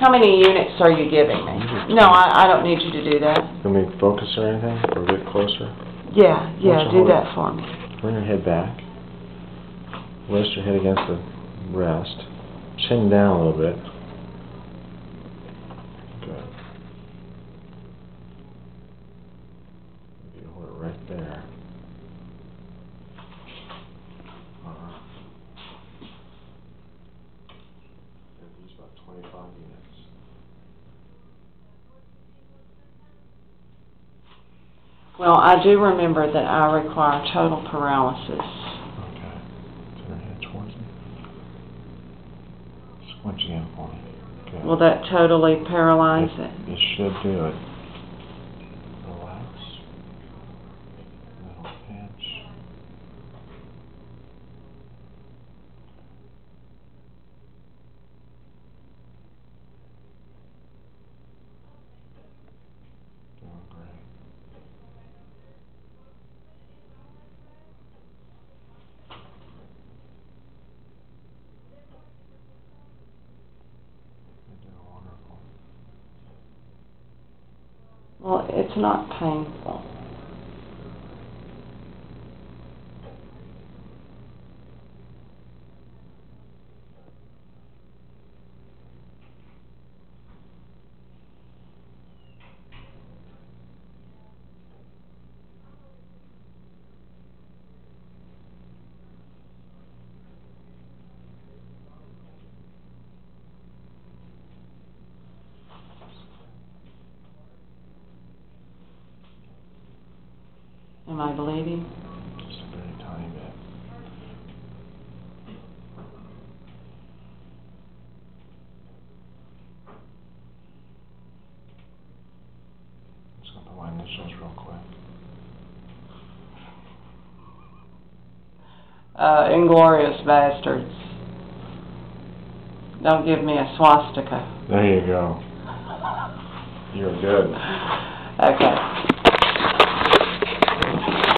How many units are you giving me? Mm-hmm. No, I, I don't need you to do that. Can we focus or anything, or get closer? Yeah, yeah, you do that for me. Bring your head back. Rest your head against the rest. Chin down a little bit. Good. You hold it right there. Uh-huh. About twenty-five units. Well, I do remember that I require total paralysis. Okay. Turn your head towards me. Squint again for me. Good. Will that totally paralyze it? It should do it. Well, it's not painful. Am I bleeding? Just a very tiny bit. Just gonna put my initials real quick. Uh, Inglourious Basterds. Don't give me a swastika. There you go. You're good. Okay.